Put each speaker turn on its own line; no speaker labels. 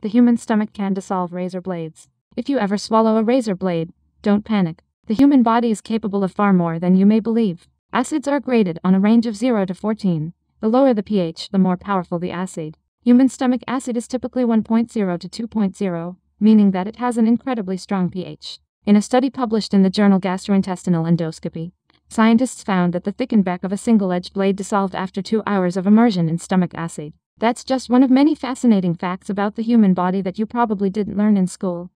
The human stomach can dissolve razor blades. If you ever swallow a razor blade, don't panic. The human body is capable of far more than you may believe. Acids are graded on a range of 0 to 14. The lower the pH, the more powerful the acid. Human stomach acid is typically 1.0 to 2.0, meaning that it has an incredibly strong pH. In a study published in the journal Gastrointestinal Endoscopy, scientists found that the thickened back of a single edged blade dissolved after two hours of immersion in stomach acid. That's just one of many fascinating facts about the human body that you probably didn't learn in school.